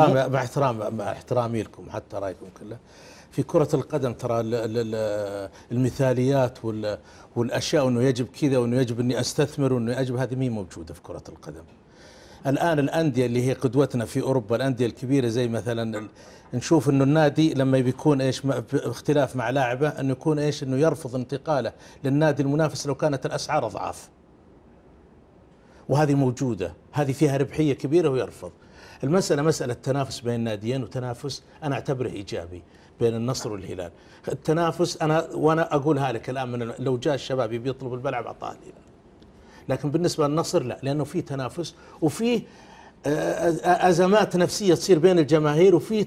احترام مع احترام مع احترامي لكم حتى رأيكم كله في كرة القدم ترى ال- ال- ال- المثاليات وال- والأشياء وإنه يجب كذا وإنه يجب إني أستثمر وإنه يجب هذه مين موجودة في كرة القدم. الآن الأندية اللي هي قدوتنا في أوروبا الأندية الكبيرة زي مثلا نشوف إنه النادي لما بيكون إيش باختلاف مع لاعبه إنه يكون إيش إنه يرفض انتقاله للنادي المنافس لو كانت الأسعار أضعاف. وهذه موجودة هذه فيها ربحية كبيرة ويرفض. المسألة مسألة تنافس بين الناديين وتنافس أنا أعتبره إيجابي بين النصر والهلال. التنافس أنا وأنا أقولها لك الآن من لو جاء الشباب يبي يطلب الملعب أعطاه الهلال لكن بالنسبة للنصر لا لأنه في تنافس وفي آه، أزمات نفسية تصير بين الجماهير وفي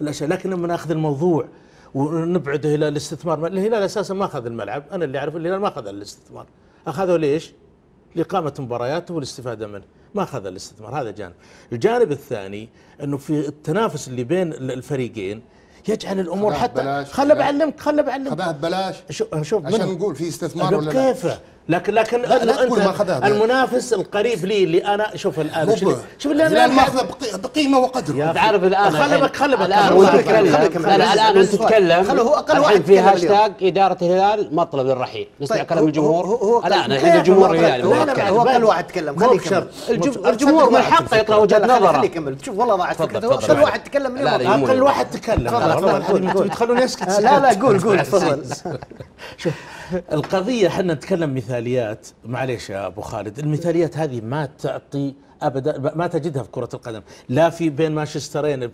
الأشياء. لكن لما نأخذ الموضوع ونبعده إلى الاستثمار الهلال أساسا ما أخذ الملعب. أنا اللي أعرف الهلال ما أخذ الاستثمار. أخذه ليش؟ لإقامة مبارياته والاستفادة منه. ما أخذ الاستثمار هذا جانب. الجانب الثاني أنه في التنافس اللي بين الفريقين يجعل الأمور خذها حتى ببلاش. خل بعلمك خل بعلمك. خذاها ببلاش. شوف عشان. نقول في استثمار ولا لا؟ كيف لكن لكن لا، لا تقول ما خذها. المنافس القريب لي اللي أنا شوف الان شوف اللي- ب- شوف اللي الهلال أنا ماخذه بقي- بقيمه وقدر يا انت عارف الان خلي الحين- بك- خلي بك- الان خلي وانت تتكلم الان وانت تتكلم خلوا هو أقل واحد في. هاشتاج اداره الهلال مطلب للرحيل نسمع طيب، كلام هو- الجمهور هو- هو الان الحين الجمهور الهلالي لا، لا، متكلم. هو أقل واحد تكلم خليه. يكمل. الجمهور من حقه. يطلع وجهه لا، خليه نظره يكمل شوف والله ضاعت فكرته. أقل واحد تكلم اليوم. أقل واحد تكلم. تخلوني اسكت آه، لا لا قول قول تفضل شوف القضية إحنا نتكلم مثاليات معليش يا أبو خالد المثاليات هذه ما تعطي أبدا ما تجدها في كرة القدم لا في بين مانشسترين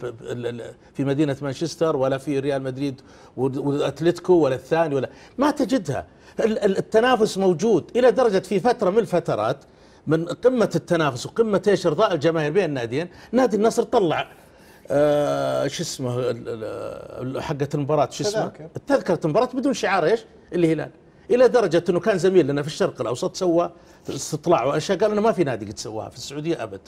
في مدينة مانشستر ولا في ريال مدريد والاتلتيكو ولا الثاني ولا ما تجدها. ال- ال- التنافس موجود إلى درجة في فترة من الفترات من قمة التنافس وقمة إيش إرضاء الجماهير بين الناديين. نادي النصر طلع آه شو اسمه ال- ال- حقة المباراة شو اسمه؟ تذاكر. تذكرة المباراة بدون شعار إيش؟ الهلال إلى درجة أنه كان زميل لنا في الشرق الأوسط سوى استطلاع وأشياء. قال انه ما في نادي قد سواها في السعودية أبد.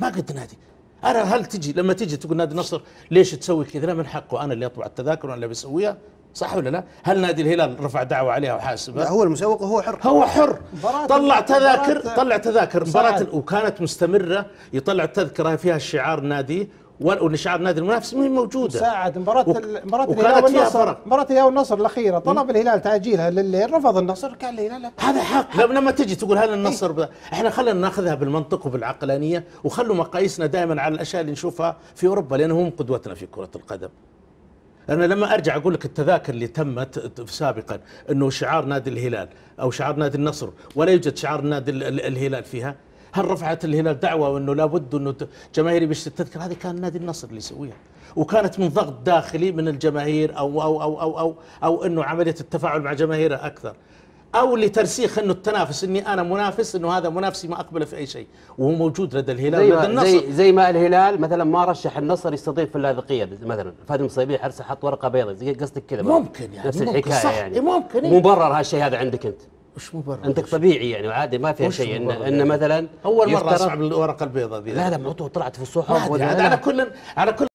ما قد نادي. أنا هل تجي؟ لما تجي تقول نادي النصر ليش تسوي كذا؟ لا من حقه. أنا اللي أطبع التذاكر وأنا اللي بسويها. صح ولا لا؟ هل نادي الهلال رفع دعوة عليها لا وحاسبها؟ هو المسوق وهو حر. هو حر. مباراة- طلع تذاكر طلع تذاكر. مباراة سعد. وكانت مستمرة. يطلع التذكرة فيها الشعار نادي. وإن شعار نادي المنافس ما هي موجودة. ساعد. مباراة وك- وكانت الهلال والنصر. فرق. مباراة الهلال والنصر الأخيرة. طلب الهلال تعجيلها لليل رفض النصر قال لا هذا حق. لما لما تجي تقول هل النصر ب... إحنا خلينا ناخذها بالمنطق وبالعقلانية وخلوا مقاييسنا دائما على الأشياء اللي نشوفها في أوروبا لأن هم قدوتنا في كرة القدم. أنا لما أرجع أقول لك التذاكر اللي تمت سابقا إنه شعار نادي الهلال أو شعار نادي النصر ولا يوجد شعار نادي ال- ال- الهلال فيها؟ هل رفعت الهلال دعوه انه لابد أنه جماهيري بيشتري التذكره هذه كان نادي النصر اللي يسويها. وكانت من ضغط داخلي من الجماهير أو أو أو أو أو, أو أنه عملية التفاعل مع جماهيره أكثر. أو لترسيخ أنه التنافس إني أنا منافس إنه هذا منافسي ما أقبله في أي شيء. وهو موجود لدى الهلال زي ولدى ما النصر. زي زي ما الهلال مثلا ما رشح النصر يستضيف في اللاذقية مثلا. فهد المصيبي حرس حط ورقة بيضاء زي قصدك كذا. ممكن يعني، نفس ممكن، الحكاية صح، يعني. ممكن، إيه. مبرر هالشيء هذا عندك أنت. وش مبرر انت طبيعي يعني وعادي ما فيها شيء ان, إن يعني؟ مثلا أول مرة أسمع بالورقة البيضاء ذي لا لا موضوع طلعت في الصحف. على كل على كل